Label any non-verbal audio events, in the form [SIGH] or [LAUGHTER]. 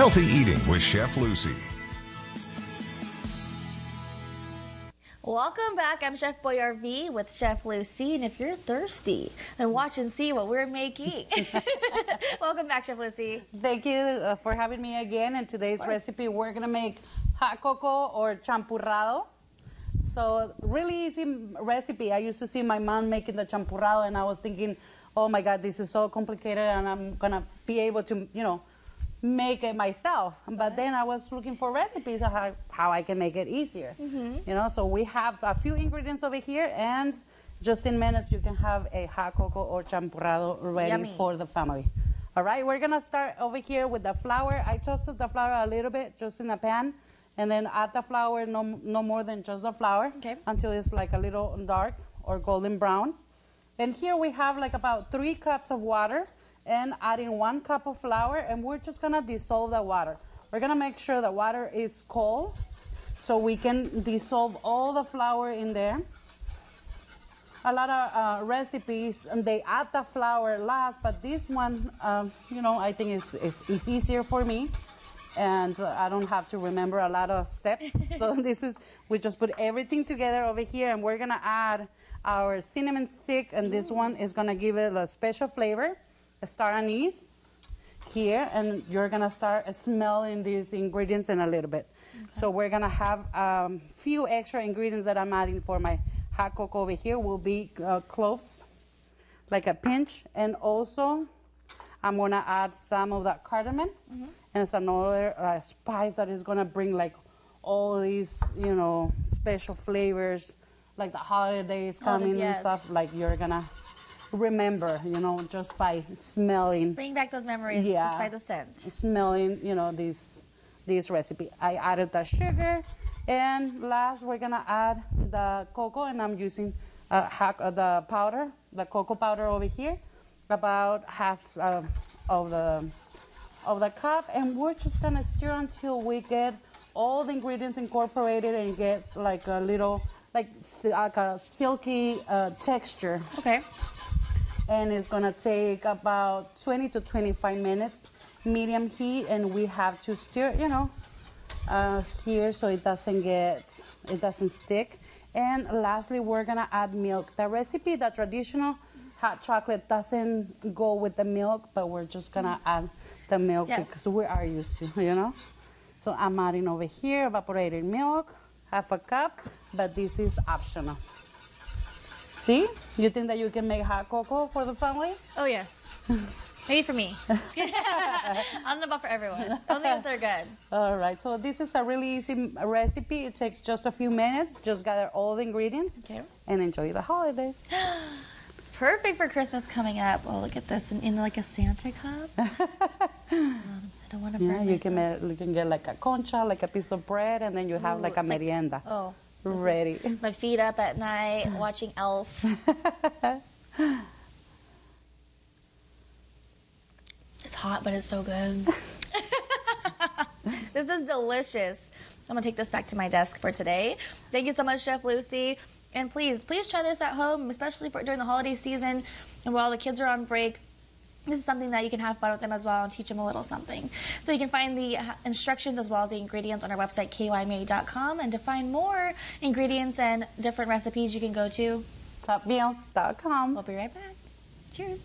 Healthy Eating with Chef Lucy. Welcome back. I'm Chef Boyarv with Chef Lucy, and if you're thirsty, then watch and see what we're making. [LAUGHS] Welcome back, Chef Lucy. Thank you uh, for having me again. And today's recipe, we're gonna make hot cocoa or champurrado. So really easy recipe. I used to see my mom making the champurrado, and I was thinking, oh my God, this is so complicated, and I'm gonna be able to, you know, make it myself. But then I was looking for recipes of how, how I can make it easier. Mm-hmm. You know, so we have a few ingredients over here, and just in minutes you can have a hot cocoa or champurrado ready Yummy. for the family. All right, we're gonna start over here with the flour. I toasted the flour a little bit just in the pan, and then add the flour, no, no more than just the flour, Okay. until it's like a little dark or golden brown. And here we have like about three cups of water and adding one cup of flour, and we're just gonna dissolve the water. We're gonna make sure the water is cold so we can dissolve all the flour in there. A lot of uh, recipes and they add the flour last, but this one, um, you know, I think is is is easier for me, and I don't have to remember a lot of steps. [LAUGHS] so this is we just put everything together over here, and we're gonna add our cinnamon stick, and this one is gonna give it a special flavor, star anise here, and you're gonna start smelling these ingredients in a little bit. So we're gonna have a um, few extra ingredients that I'm adding for my hot cocoa over here will be uh, cloves, like a pinch, and also I'm gonna add some of that cardamom, and it's another uh, spice that is gonna bring like all these, you know, special flavors, like the holidays coming yes. and stuff. Like you're gonna remember, you know, just by smelling Bring back those memories Yeah. just by the scent. smelling, you know, this this recipe. I added the sugar, and last we're gonna add the cocoa, and I'm using uh, hack, uh, the powder, the cocoa powder over here, about half uh, of the of the cup, and we're just gonna stir until we get all the ingredients incorporated and get like a little like like a silky uh, texture Okay. And it's gonna take about 20 to 25 minutes medium heat and we have to stir you know uh, here so it doesn't get it doesn't stick. And lastly we're gonna add milk. The recipe the traditional hot chocolate doesn't go with the milk but we're just gonna add the milk Yes. because we are used to you know? So i'm adding over here evaporated milk half a cup but this is optional See? You think that you can make hot cocoa for the family? Oh, yes. [LAUGHS] Maybe for me. I don't know about for everyone. Only if they're good. All right, so this is a really easy recipe. It takes just a few minutes. Just gather all the ingredients Okay. and enjoy the holidays. [GASPS] It's perfect for Christmas coming up. Oh, look at this. In, in like a Santa cup. [LAUGHS] Um, I don't want to burn yeah, you can, myself. ma- you can get like a concha, like a piece of bread, and then you have Ooh, like a it's like- merienda Oh. Ready. My feet up at night watching Elf. [LAUGHS] it's hot, but it's so good. [LAUGHS] this is delicious. I'm gonna take this back to my desk for today. Thank you so much, Chef Lucy. And please, please try this at home, especially for during the holiday season and while the kids are on break. This is something that you can have fun with them as well and teach them a little something. So you can find the uh, instructions as well as the ingredients on our website, kyma.com. And to find more ingredients and different recipes, you can go to. Topmeals.com. We'll be right back. Cheers.